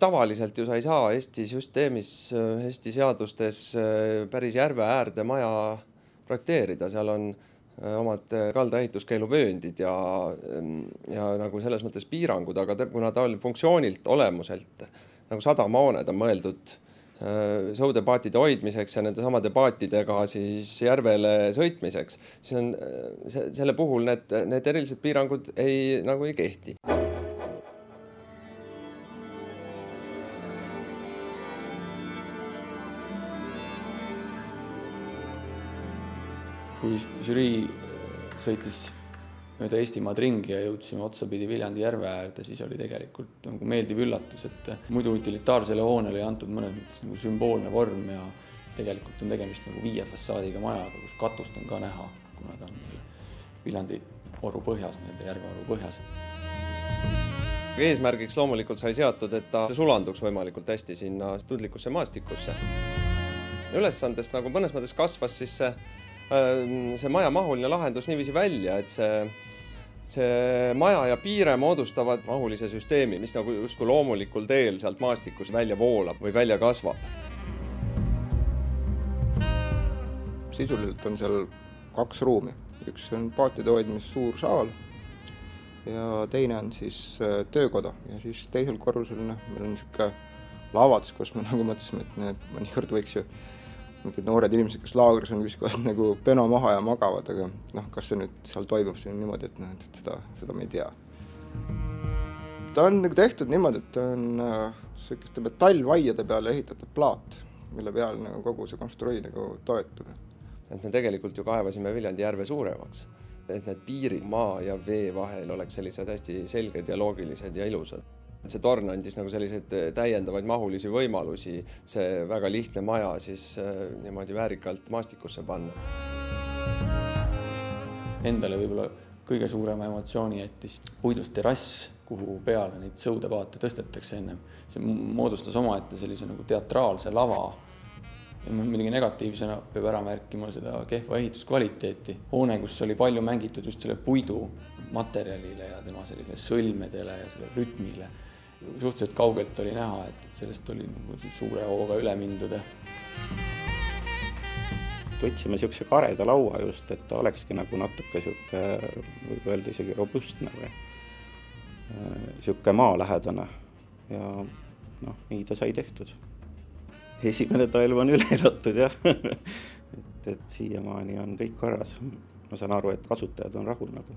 tavaliselt ju sa ei saa Eesti süsteemis, Eesti seadustes päris järve äärde maja projekteerida, seal on omad kaldaehituskeeluvööndid ja, ja nagu selles mõttes piirangud, aga ta, kuna ta on funktsioonilt, olemuselt nagu sadamahoone, ta on mõeldud sõudepaatide hoidmiseks ja nendesamade paatidega siis järvele sõitmiseks, siis on selle puhul need, need erilised piirangud ei, nagu ei kehti. Kui žürii sõitis mööda Eestimaad ringi ja jõudsime otsapidi Viljandi järve äärde, siis oli tegelikult nagu meeldiv üllatus, et muidu utilitaarsele hoonele ei antud mõnes mõttes nagu sümboolne vorm ja tegelikult on tegemist nagu viie fassaadiga majaga, kus katust on ka näha, kuna ta on Viljandi oru põhjas, nii-öelda järveoru põhjas. eesmärgiks loomulikult sai seatud, et ta sulanduks võimalikult hästi sinna tundlikusse maastikusse. ülesandest nagu mõnes mõttes kasvas siis see see maja mahuline lahendus niiviisi välja, et see, see maja ja piire moodustavad mahulise süsteemi, mis nagu justkui loomulikul teel sealt maastikust välja voolab või välja kasvab. sisuliselt on seal kaks ruumi, üks on paatide hoidmise suur saal ja teine on siis töökoda ja siis teisel korrusel, noh, meil on niisugune lavats, kus me nagu mõtlesime, et mõnikord võiks ju mingid noored inimesed, kes laagris on, viskavad nagu peno maha ja magavad, aga noh, kas see nüüd seal toimub, see on niimoodi, et noh, et seda, seda me ei tea. ta on nagu tehtud niimoodi, et on äh, metallvaiade peale ehitatud plaat, mille peal nagu kogu see konstruii nagu toetub. et me tegelikult ju kaevasime Viljandi järve suuremaks, et need piirid maa ja vee vahel oleks sellised hästi selged ja loogilised ja ilusad et see torn andis nagu selliseid täiendavaid mahulisi võimalusi, see väga lihtne maja siis niimoodi väärikalt maastikusse panna. Endale võib-olla kõige suurema emotsiooni jättis puidust terrass, kuhu peale neid sõudepaate tõstetakse ennem. see moodustas omaette sellise nagu teatraalse lava. ja muidugi negatiivsena peab ära märkima seda kehva ehituskvaliteeti. hoone, kus oli palju mängitud just selle puidu materjalile ja tema sellisele sõlmedele ja selle rütmile suhteliselt kaugelt oli näha, et sellest oli nagu suure hooga üle mindud. võtsime niisuguse kareda laua just, et ta olekski nagu natuke niisugune, võib öelda isegi robustne või niisugune maalähedane ja noh, nii ta sai tehtud. esimene talv on üle elatud jah et, et siiamaani on kõik korras. ma saan aru, et kasutajad on rahul nagu